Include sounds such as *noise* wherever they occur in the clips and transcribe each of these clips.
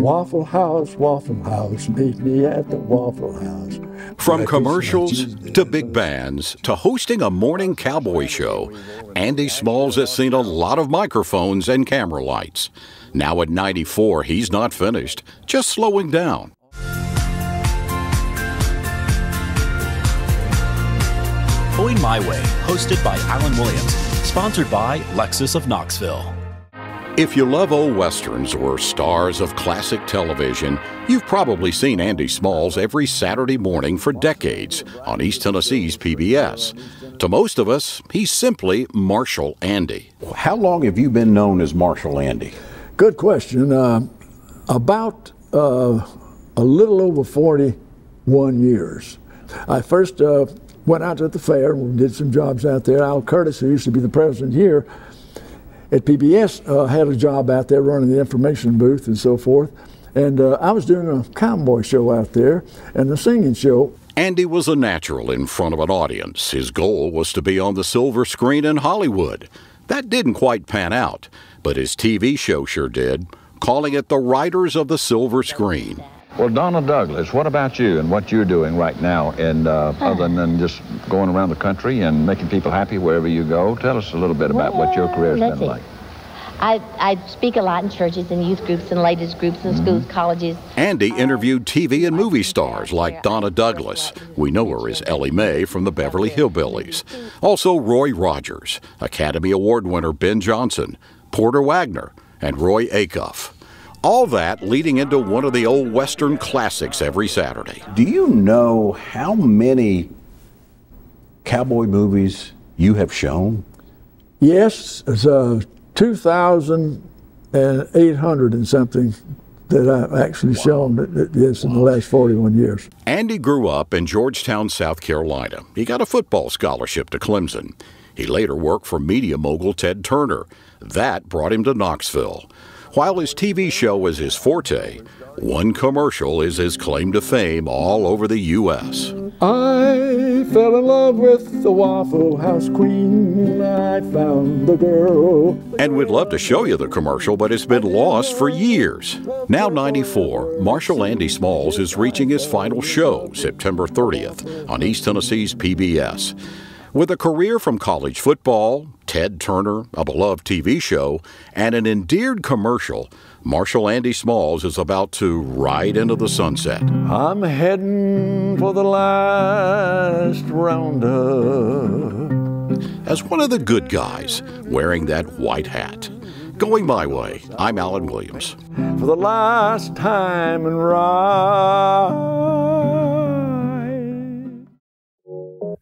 Waffle House, Waffle House, meet me at the Waffle House. From commercials to big bands to hosting a morning cowboy show, Andy Smalls has seen a lot of microphones and camera lights. Now at 94, he's not finished, just slowing down. Going My Way, hosted by Alan Williams, sponsored by Lexus of Knoxville. If you love old westerns or stars of classic television, you've probably seen Andy Smalls every Saturday morning for decades on East Tennessee's PBS. To most of us, he's simply Marshal Andy. How long have you been known as Marshal Andy? Good question. Uh, about uh, a little over 41 years. I first uh, went out to the fair and did some jobs out there. Al Curtis, who used to be the president here at PBS, uh, had a job out there running the information booth and so forth. And uh, I was doing a cowboy show out there and a singing show. Andy was a natural in front of an audience. His goal was to be on the silver screen in Hollywood. That didn't quite pan out, but his TV show sure did, calling it the Riders of the Silver Screen. Well, Donna Douglas, what about you and what you're doing right now? And uh, *sighs* other than just going around the country and making people happy wherever you go, tell us a little bit about well, what your career's been see. like. I, I speak a lot in churches and youth groups and ladies groups and mm-hmm. schools, colleges. Andy interviewed TV and movie stars like Donna Douglas. We know her as Ellie Mae from the Beverly Hillbillies. Also Roy Rogers, Academy Award winner Ben Johnson, Porter Wagoner, and Roy Acuff. All that leading into one of the old Western classics every Saturday. Do you know how many cowboy movies you have shown? Yes, it's uh, 2,800 and something that I've actually wow. shown, yes, in the last 41 years. Andy grew up in Georgetown, South Carolina. He got a football scholarship to Clemson. He later worked for media mogul Ted Turner. That brought him to Knoxville. While his TV show was his forte, one commercial is his claim to fame all over the U.S. I fell in love with the Waffle House Queen. I found the girl. And we'd love to show you the commercial, but it's been lost for years. Now 94, Marshal Andy Smalls is reaching his final show, September 30th, on East Tennessee's PBS. With a career from college football, Ted Turner, a beloved TV show, and an endeared commercial, Marshal Andy Smalls is about to ride into the sunset. I'm heading for the last roundup. As one of the good guys, wearing that white hat. Going my way, I'm Alan Williams. For the last time and ride.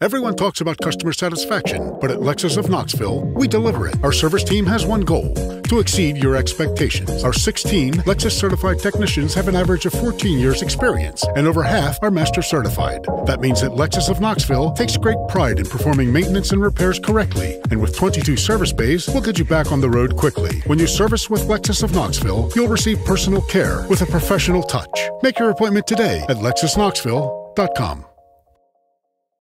Everyone talks about customer satisfaction, but at Lexus of Knoxville, we deliver it. Our service team has one goal to exceed your expectations. Our 16 Lexus certified technicians have an average of 14 years' experience, and over half are master certified. That means that Lexus of Knoxville takes great pride in performing maintenance and repairs correctly, and with 22 service bays, we'll get you back on the road quickly. When you service with Lexus of Knoxville, you'll receive personal care with a professional touch. Make your appointment today at lexusknoxville.com.